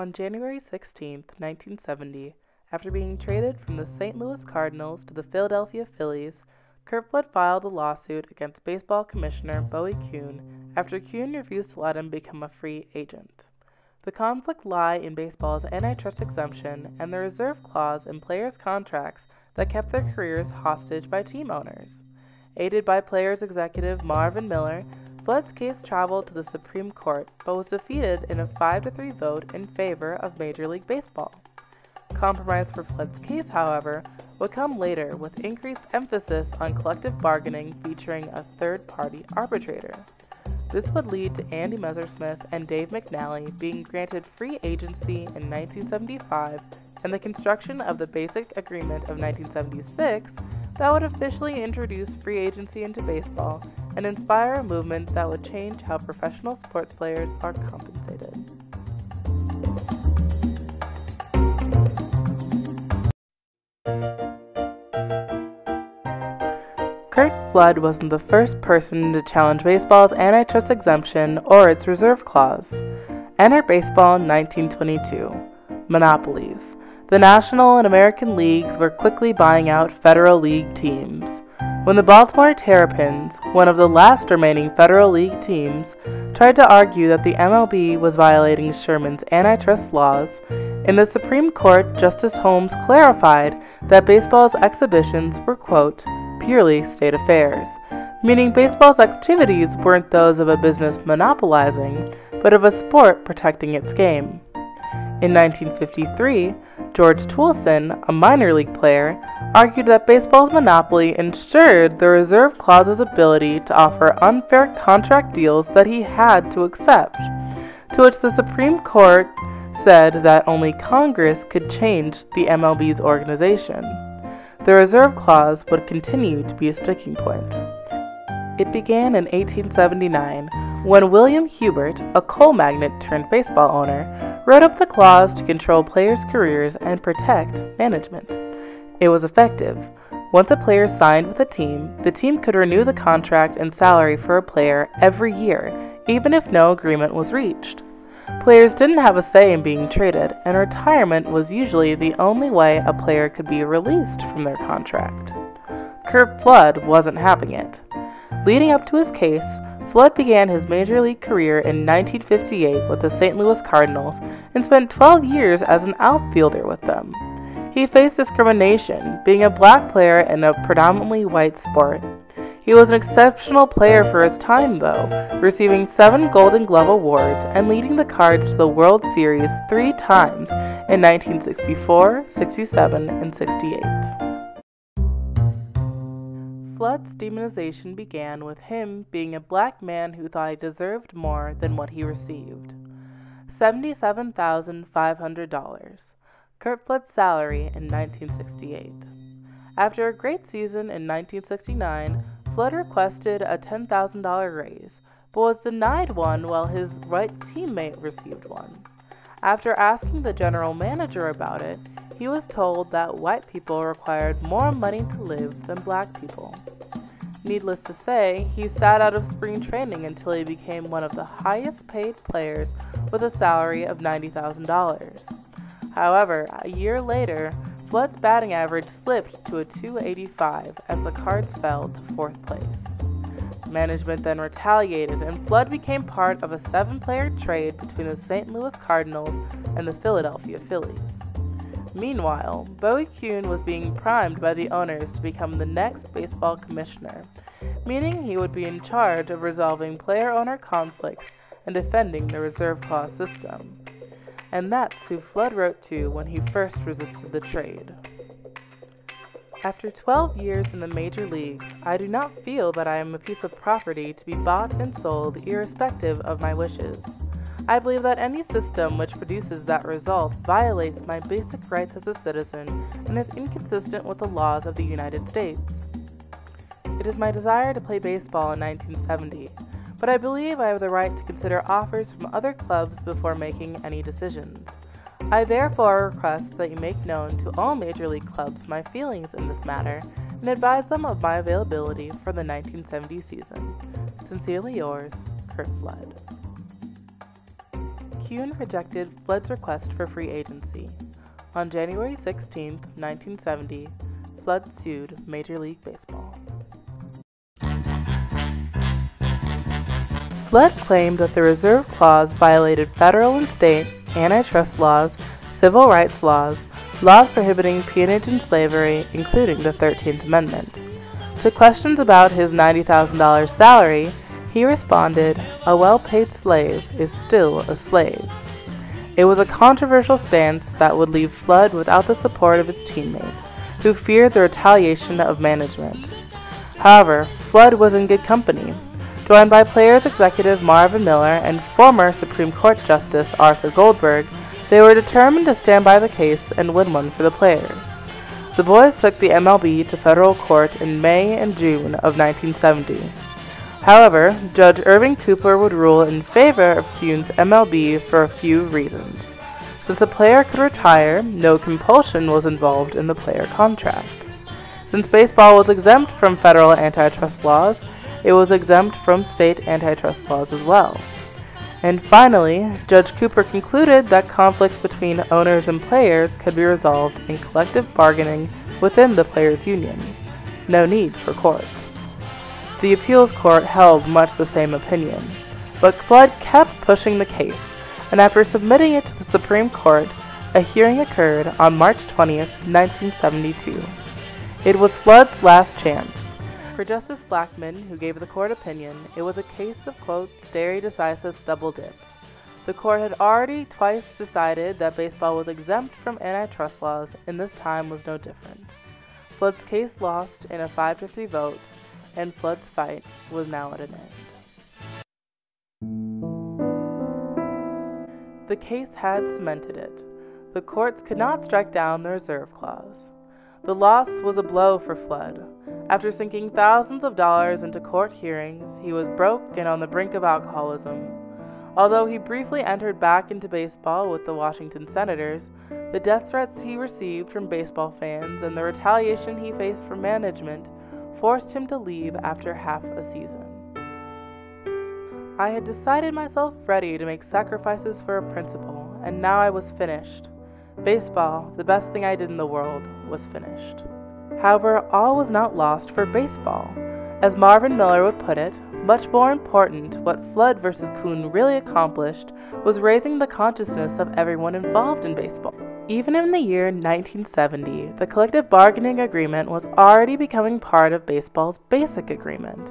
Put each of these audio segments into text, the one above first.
On January 16, 1970, after being traded from the St. Louis Cardinals to the Philadelphia Phillies, Flood filed a lawsuit against baseball commissioner Bowie Kuhn after Kuhn refused to let him become a free agent. The conflict lay in baseball's antitrust exemption and the reserve clause in players' contracts that kept their careers hostage by team owners. Aided by players executive Marvin Miller, Flood's case traveled to the Supreme Court but was defeated in a 5 3 vote in favor of Major League Baseball. Compromise for Flood's case, however, would come later with increased emphasis on collective bargaining featuring a third party arbitrator. This would lead to Andy Messersmith and Dave McNally being granted free agency in 1975 and the construction of the Basic Agreement of 1976 that would officially introduce free agency into baseball and inspire a movement that would change how professional sports players are compensated. Curt Flood wasn't the first person to challenge baseball's antitrust exemption or its reserve clause. Enter baseball in 1922. Monopolies. The National and American Leagues were quickly buying out Federal League teams. When the Baltimore Terrapins, one of the last remaining Federal League teams, tried to argue that the MLB was violating Sherman's antitrust laws, in the Supreme Court, Justice Holmes clarified that baseball's exhibitions were, quote, purely state affairs, meaning baseball's activities weren't those of a business monopolizing, but of a sport protecting its game. In 1953, George Toolson, a minor league player, argued that baseball's monopoly ensured the reserve clause's ability to offer unfair contract deals that he had to accept, to which the Supreme Court said that only Congress could change the MLB's organization. The reserve clause would continue to be a sticking point. It began in 1879 when William Hulbert, a coal magnate turned baseball owner, wrote up the clause to control players' careers and protect management. It was effective. Once a player signed with a team, the team could renew the contract and salary for a player every year, even if no agreement was reached. Players didn't have a say in being traded, and retirement was usually the only way a player could be released from their contract. Curt Flood wasn't having it. Leading up to his case, Flood began his major league career in 1958 with the St. Louis Cardinals and spent 12 years as an outfielder with them. He faced discrimination, being a black player in a predominantly white sport. He was an exceptional player for his time, though, receiving seven Golden Glove Awards and leading the Cards to the World Series three times in 1964, 67, and 68. Flood's demonization began with him being a black man who thought he deserved more than what he received. $77,500, Curt Flood's salary in 1968. After a great season in 1969, Flood requested a $10,000 raise, but was denied one while his white teammate received one. After asking the general manager about it, he was told that white people required more money to live than black people. Needless to say, he sat out of spring training until he became one of the highest paid players with a salary of $90,000. However, a year later, Flood's batting average slipped to a 285 as the Cards fell to fourth place. Management then retaliated, and Flood became part of a seven player trade between the St. Louis Cardinals and the Philadelphia Phillies. Meanwhile, Bowie Kuhn was being primed by the owners to become the next baseball commissioner, meaning he would be in charge of resolving player owner conflicts and defending the reserve clause system. And that's who Flood wrote to when he first resisted the trade. After 12 years in the major leagues, I do not feel that I am a piece of property to be bought and sold irrespective of my wishes. I believe that any system which produces that result violates my basic rights as a citizen and is inconsistent with the laws of the United States. It is my desire to play baseball in 1970, but I believe I have the right to consider offers from other clubs before making any decisions. I therefore request that you make known to all Major League clubs my feelings in this matter and advise them of my availability for the 1970 season. Sincerely yours, Curt Flood. Kuhn rejected Flood's request for free agency. On January 16, 1970, Flood sued Major League Baseball. Flood claimed that the reserve clause violated federal and state antitrust laws, civil rights laws, laws prohibiting peonage and slavery, including the 13th Amendment. To questions about his $90,000 salary, he responded, A well paid slave is still a slave. It was a controversial stance that would leave Flood without the support of his teammates, who feared the retaliation of management. However, Flood was in good company. Joined by Players executive Marvin Miller and former Supreme Court Justice Arthur Goldberg, they were determined to stand by the case and win one for the players. The boys took the MLB to federal court in May and June of 1970. However, Judge Irving Cooper would rule in favor of Kuhn's MLB for a few reasons. Since a player could retire, no compulsion was involved in the player contract. Since baseball was exempt from federal antitrust laws, it was exempt from state antitrust laws as well. And finally, Judge Cooper concluded that conflicts between owners and players could be resolved in collective bargaining within the players' union. No need for court. The appeals court held much the same opinion, but Flood kept pushing the case, and after submitting it to the Supreme Court, a hearing occurred on March 20, 1972. It was Flood's last chance. For Justice Blackmun, who gave the court opinion, it was a case of, quote, stare decisis double dip. The court had already twice decided that baseball was exempt from antitrust laws, and this time was no different. Flood's case lost in a 5 to 3 vote, and Flood's fight was now at an end. The case had cemented it. The courts could not strike down the reserve clause. The loss was a blow for Flood. After sinking thousands of dollars into court hearings, he was broke and on the brink of alcoholism. Although he briefly entered back into baseball with the Washington Senators, the death threats he received from baseball fans and the retaliation he faced from management forced him to leave after half a season. I had decided myself ready to make sacrifices for a principle, and now I was finished. Baseball, the best thing I did in the world, was finished. However, all was not lost for baseball. As Marvin Miller would put it, much more important, what Flood versus Kuhn really accomplished was raising the consciousness of everyone involved in baseball. Even in the year 1970, the collective bargaining agreement was already becoming part of baseball's basic agreement.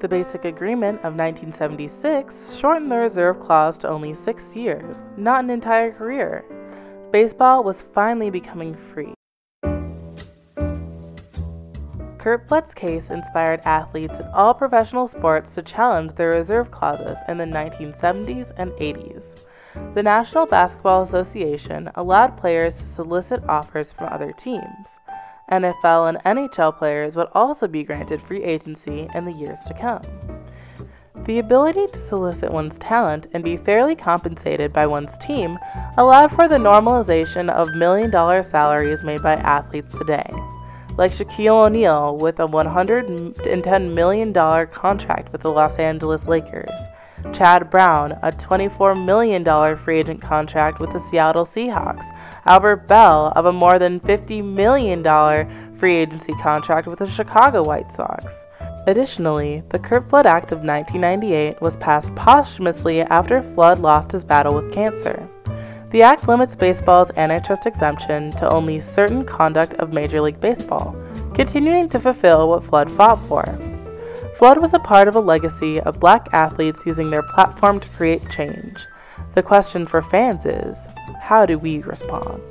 The basic agreement of 1976 shortened the reserve clause to only six years, not an entire career. Baseball was finally becoming free. Curt Flood's case inspired athletes in all professional sports to challenge their reserve clauses in the 1970s and 80s. The National Basketball Association allowed players to solicit offers from other teams. NFL and NHL players would also be granted free agency in the years to come. The ability to solicit one's talent and be fairly compensated by one's team allowed for the normalization of million dollar salaries made by athletes today, like Shaquille O'Neal with a $110 million contract with the Los Angeles Lakers Chad Brown, a $24 million free agent contract with the Seattle Seahawks, Albert Belle of a more than $50 million free agency contract with the Chicago White Sox. Additionally, the Curt Flood Act of 1998 was passed posthumously after Flood lost his battle with cancer. The act limits baseball's antitrust exemption to only certain conduct of Major League Baseball, continuing to fulfill what Flood fought for. Flood was a part of a legacy of black athletes using their platform to create change. The question for fans is how do we respond?